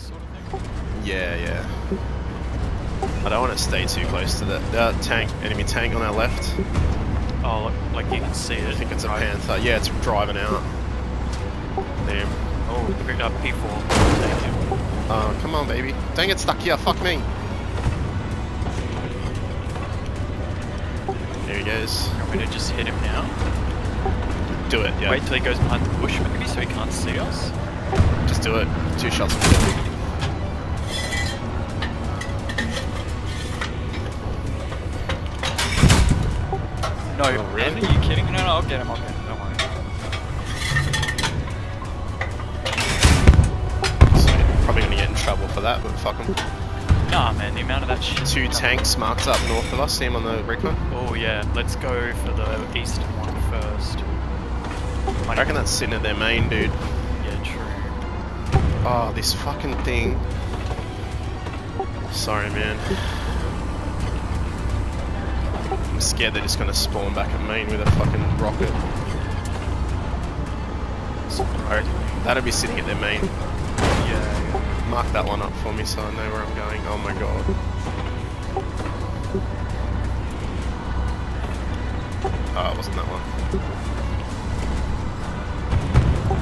radius sort of thing? Yeah, yeah. I don't want to stay too close to that uh, tank, enemy tank on our left. Oh, look, like you can see it. I think it's a right? panther. Yeah, it's driving out. Damn. Oh, look at uh, P4. Thank you. Oh, come on, baby. Don't get stuck here. Fuck me. There he goes. I'm going to just hit him now? Do it. Yeah. Wait till he goes behind the bush maybe so he can't see us? Just do it. Two shots. Get him, I'll get him, don't worry. So, probably gonna get in trouble for that, but fuck him. Nah, man, the amount of that shit. Two tanks marked up north of us. See him on the recon. Oh, yeah, let's go for the eastern one first. I reckon that's sitting at their main, dude. Yeah, true. Oh, this fucking thing. Sorry, man. I'm scared they're just gonna spawn back at main with a fucking rocket. Alright, that'll be sitting at their main. Yeah, Mark that one up for me so I know where I'm going. Oh my god. Oh, it wasn't that one.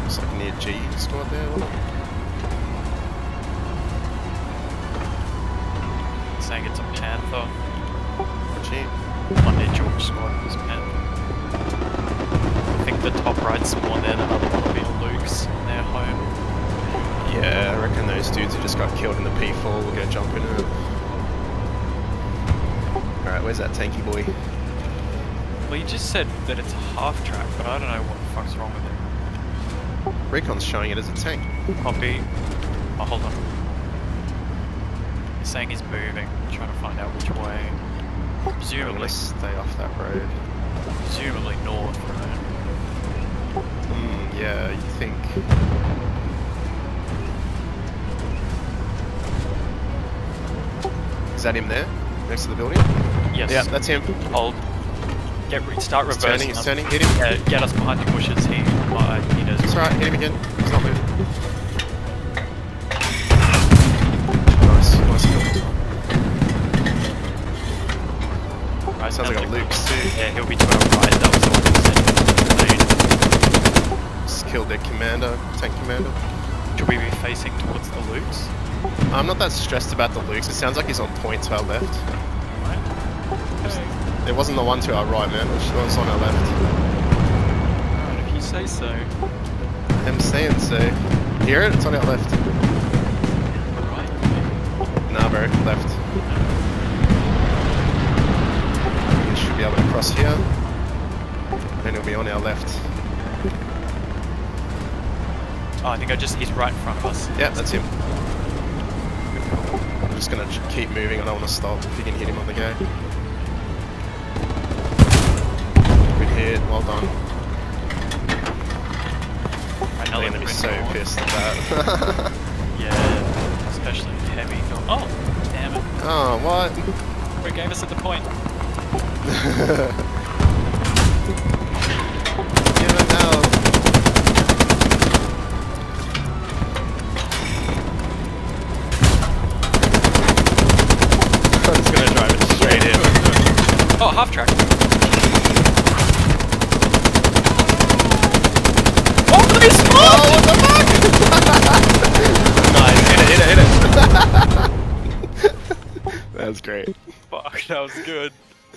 It's like near G squad there, wasn't it? saying it's a panther. G. On their George squad was panther. I think the top right spawn there, the other one will be Luchs in their home. Yeah, I reckon those dudes who just got killed in the P4 will go jump in it. Alright, where's that tanky boy? Well, you just said that it's a half track, but I don't know what the fuck's wrong with it. Recon's showing it as a tank. Copy. Oh, hold on. He's saying he's moving, trying to find out which way. Presumably, gonna stay off that road. presumably north, right? Hmm, yeah, you think. Is that him there? Next to the building? Yes. Yeah, that's him. I'll get re start He's reversing. turning, he's turning, hit him. Yeah, get us behind the bushes. He, uh, he knows. That's right, hit him again. He's not moving. Sounds like a. Luchs too. Yeah, he'll be to our right. That was the one who said. Just killed their commander, tank commander. Should we be facing towards the Luchs? I'm not that stressed about the Luchs. It sounds like he's on point to our left. Right. Okay. It wasn't the one to our right, man. It was on our left. Alright, if you say so. I'm saying so. Hear it? It's on our left. Be able to cross here. Then it'll be on our left. Oh, I think I just hit right in front of us. Yeah, that's him. I'm just gonna keep moving. I don't want to stop. If you can hit him on the go. Good hit. Well done. Now gonna be so we're pissed at that. Yeah, especially heavy. Oh, damn it. oh, what? We gave us at the point. Give it now. I'm just gonna drive it straight in. Oh, half track. Oh! Oh, what the fuck? nice, hit it, hit it, hit it. That was great. Fuck, that was good.